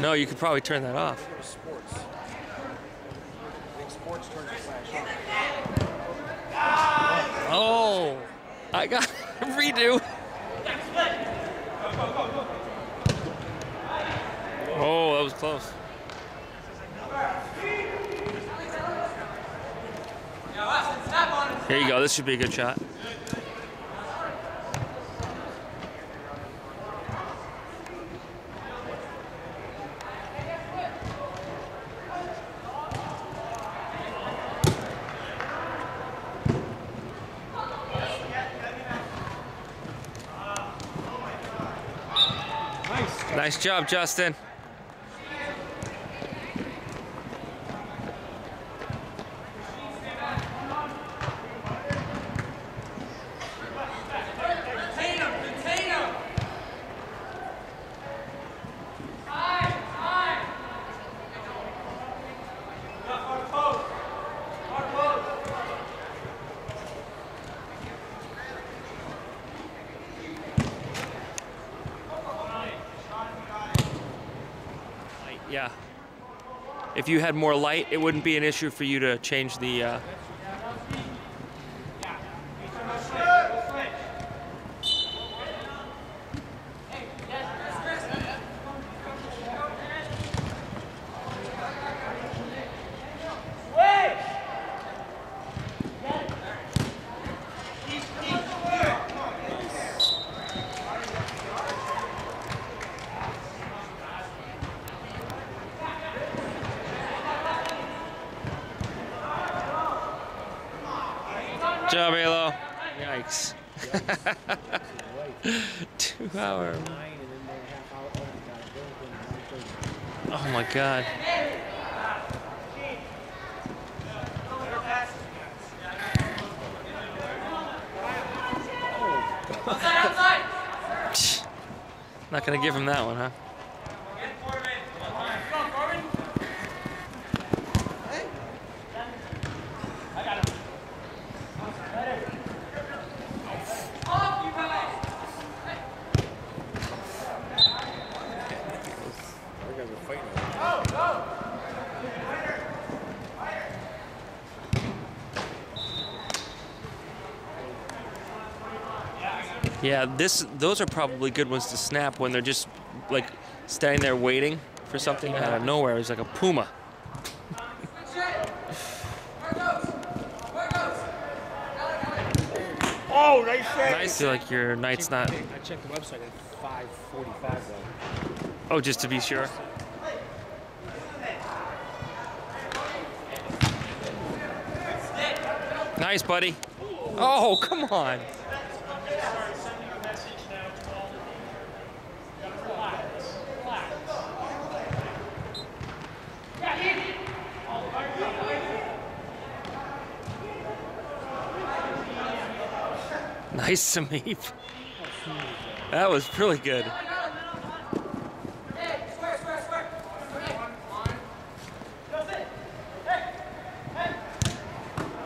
No, you could probably turn that off. Sports. Sports. Oh, I got redo. Oh, that was close. Here you go. This should be a good shot. Nice. Job, Justin. Yeah. If you had more light, it wouldn't be an issue for you to change the. Uh... Job, Alo. Yikes. Two hour. Nine and then they're half hour overtime. They're going to 9:30. Oh my god. Not gonna give him that one, huh? Yeah, this those are probably good ones to snap when they're just like standing there waiting for something out of nowhere. It's like a puma. Oh, nice save. I feel like your night's not. I checked the website at 5:45 though. Oh, just to be sure. Nice, buddy. Oh, come on. Nice, Samif. That was really good.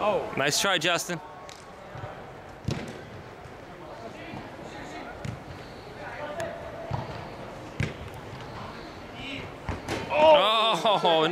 Oh, Nice try, Justin. Oh,